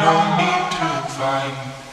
no need to find.